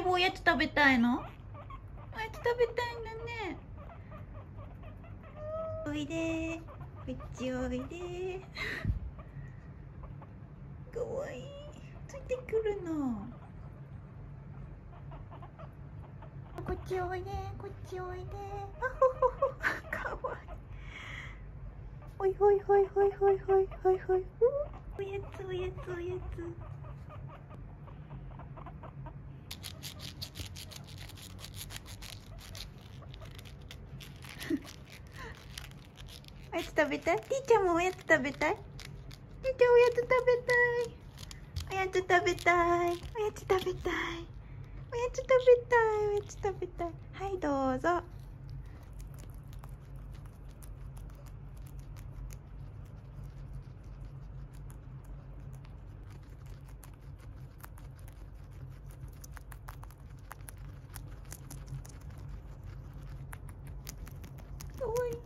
イボおやつ食べたいの？おやつ食べたいんだね。おいでこっちおいでかわいい。ついてくるの。こっちおいでこっちおいであほほほ。かわいい。ほいほいほいほいほいほいほいおやつ食べたい？りーちゃんもおやつ食べたい？りーちゃんおやつ食べたい。おやつ食べたい。おやつ食べたい。おやつ食べたい。おやつ食べたい。はいどうぞ。かわいい。